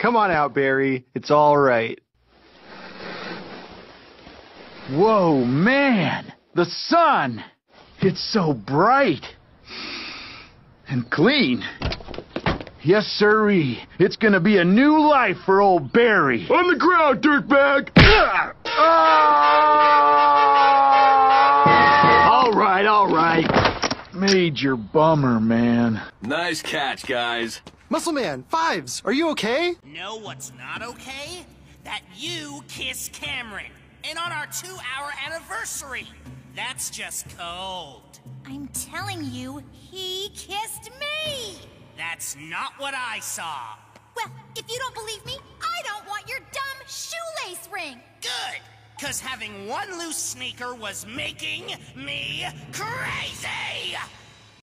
Come on out, Barry. It's all right. Whoa, man! The sun! It's so bright! And clean. Yes, sirree. It's gonna be a new life for old Barry. On the ground, dirtbag! Ah! All right, all right. Major bummer, man. Nice catch, guys. Muscleman, Fives, are you okay? Know what's not okay? That you kiss Cameron. And on our two hour anniversary. That's just cold. I'm telling you, he kissed me! That's not what I saw. Well, if you don't believe me, I don't want your dumb shoelace ring! Good! Cause having one loose sneaker was making me crazy!